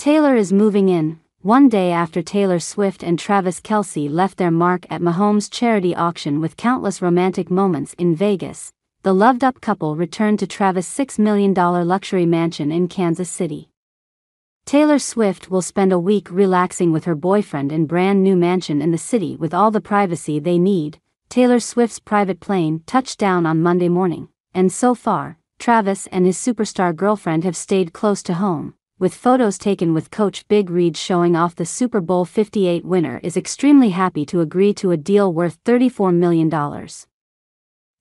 Taylor is moving in, one day after Taylor Swift and Travis Kelce left their mark at Mahomes' charity auction with countless romantic moments in Vegas. The loved up couple returned to Travis' $6 million luxury mansion in Kansas City. Taylor Swift will spend a week relaxing with her boyfriend in brand new mansion in the city with all the privacy they need. Taylor Swift's private plane touched down on Monday morning, and so far, Travis and his superstar girlfriend have stayed close to home with photos taken with coach Big Red showing off the Super Bowl 58 winner is extremely happy to agree to a deal worth $34 million.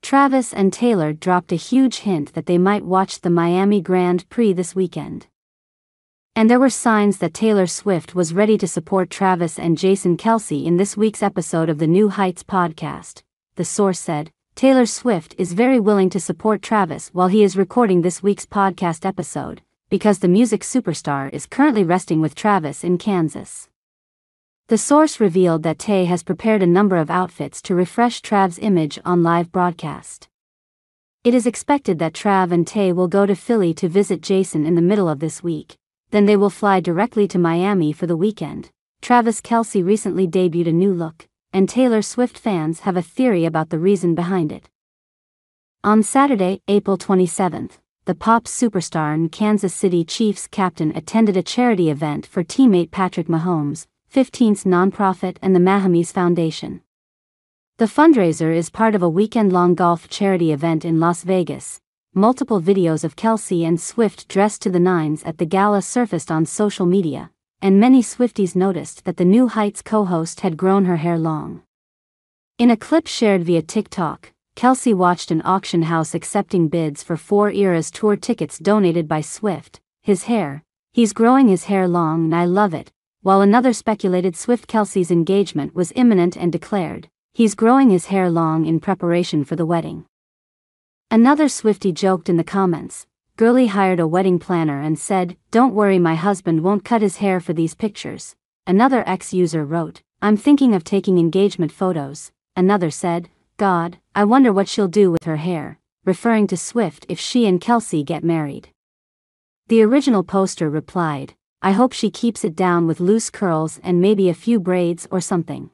Travis and Taylor dropped a huge hint that they might watch the Miami Grand Prix this weekend. And there were signs that Taylor Swift was ready to support Travis and Jason Kelce in this week's episode of the New Heights podcast. The source said, Taylor Swift is very willing to support Travis while he is recording this week's podcast episode, because the music superstar is currently resting with Travis in Kansas. The source revealed that Tay has prepared a number of outfits to refresh Trav's image on live broadcast. It is expected that Trav and Tay will go to Philly to visit Jason in the middle of this week, then they will fly directly to Miami for the weekend. Travis Kelce recently debuted a new look, and Taylor Swift fans have a theory about the reason behind it. On Saturday, April 27th, the pop superstar and Kansas City Chiefs captain attended a charity event for teammate Patrick Mahomes, 15th nonprofit and the Mahomes Foundation. The fundraiser is part of a weekend long golf charity event in Las Vegas. Multiple videos of Kelce and Swift dressed to the nines at the gala surfaced on social media, and many Swifties noticed that the New Heights co host had grown her hair long. In a clip shared via TikTok, Kelce watched an auction house accepting bids for four Eras tour tickets donated by Swift. His hair. He's growing his hair long and I love it. While another speculated Swift Kelce's engagement was imminent and declared, he's growing his hair long in preparation for the wedding. Another Swiftie joked in the comments. Girly hired a wedding planner and said, Don't worry, my husband won't cut his hair for these pictures. Another ex user wrote, I'm thinking of taking engagement photos. Another said, God, I wonder what she'll do with her hair, referring to Swift if she and Kelce get married. The original poster replied, I hope she keeps it down with loose curls and maybe a few braids or something.